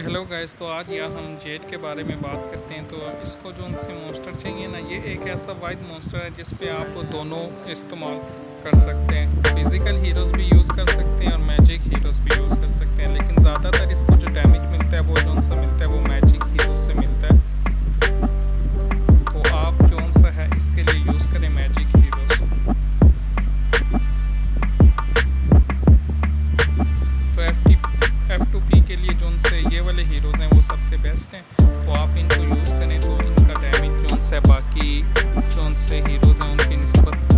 Hello guys तो आज यहाँ हम जेट के बारे में बात करते हैं तो इसको जो उनसे मोस्टर चाहिए ना, ये एक ऐसा वाइड मोस्टर है जिस पे आप दोनों इस्तेमाल कर सकते हैं। फ़िज़िकल हीरोज़ भी यूज़ कर सकते हैं और मैजिक हीरोज़ भी यूज़ कर सकते हैं, लेकिन ज़्यादातर इसको जो डैमेज मिलता है वो जो उनसे मिलता है वाले हीरोज़ हैं, वो सबसे बेस्ट हैं। तो आप इनको यूज़ करें तो इनका डैमेज जो से बाकी जो से हीरोज़ हैं, उनकी नस्बत